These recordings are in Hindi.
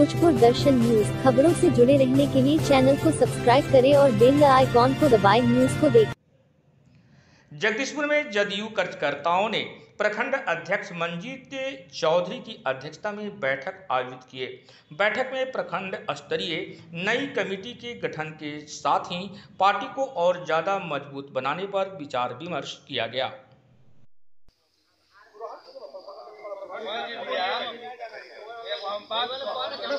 भोजपुर दर्शन न्यूज़। खबरों से जुड़े रहने के लिए चैनल को सब्सक्राइब करें और बेल आइकॉन को दबाएँ न्यूज़ को देखें। जगदीशपुर में जदयू कार्यकर्ताओं ने प्रखंड अध्यक्ष मंजीत चौधरी की अध्यक्षता में बैठक आयोजित किए बैठक में प्रखंड स्तरीय नई कमेटी के गठन के साथ ही पार्टी को और ज़्यादा मज़बूत बनाने पर विचार विमर्श किया गया पर भारी तो छोटा ना फिर ऊपर से पर भारी वो आवाज़ बना दिया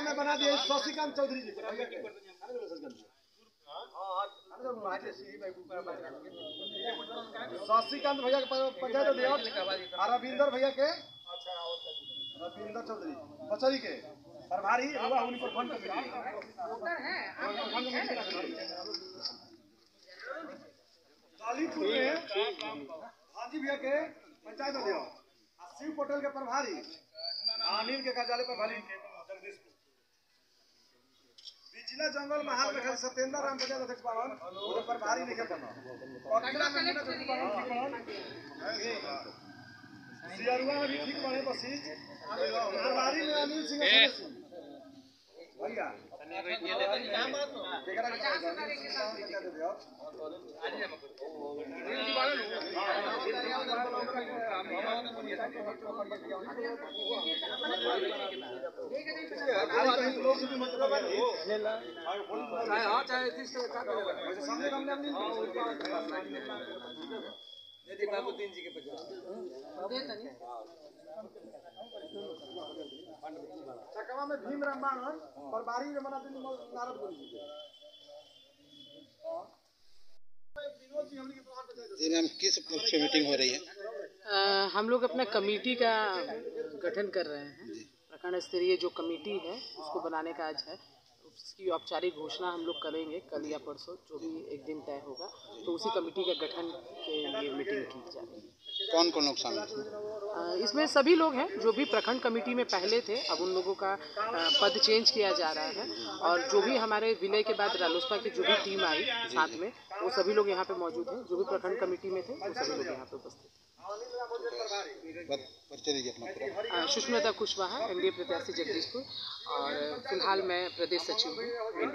में बना दिया शशिकांत चौधरी जी शशिकांत भैया के पंचायत अध्यक्ष रविंदर भैया के रविंदर चौधरी बचरी के प्रभारी हुआ उन्हीं पर फंड कालीपुर में हाजी भैया के पंचायत अध्यक्ष और शिव पटेल के प्रभारी अनिल के कार्यालय प्रभारी पिछला जंगल महाल में खाली सत्येंद्र राम पंचायत अध्यक्ष पावन उधर प्रभारी नहीं बना अकेला में मुन्ना चौधरी पावन ठीक पावन सियरुआ भी ठीक बने बसीज प्रभारी में अनिल सिंह सदस्य। भैया केकरा के अध्यक्ष चकवा में भीम रामायण और बारी में मना दिन नारद बोली जी मैम किस पक्ष में मीटिंग हो रही है? अ, हम लोग अपना कमेटी का गठन कर रहे हैं। प्रखंड स्तरीय जो कमेटी है उसको बनाने का आज है। उसकी औपचारिक घोषणा हम लोग करेंगे कल या परसों जो भी एक दिन तय होगा। तो उसी कमेटी का गठन के लिए मीटिंग की जा रही है। कौन कौन लोग शामिल अ, इसमें सभी लोग हैं जो भी प्रखंड कमेटी में पहले थे अब उन लोगों का पद चेंज किया जा रहा है। और जो भी हमारे विलय के बाद रालोसपा की जो भी टीम आई साथ में वो सभी लोग यहाँ पे मौजूद हैं। जो भी प्रखंड कमेटी में थे वो सभी लोग यहाँ पे उपस्थित हैं। अपना सुष्मिता कुशवाहा एनडीए प्रत्याशी जगदीशपुर और फ़िलहाल मैं प्रदेश सचिव हूँ।